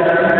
Okay.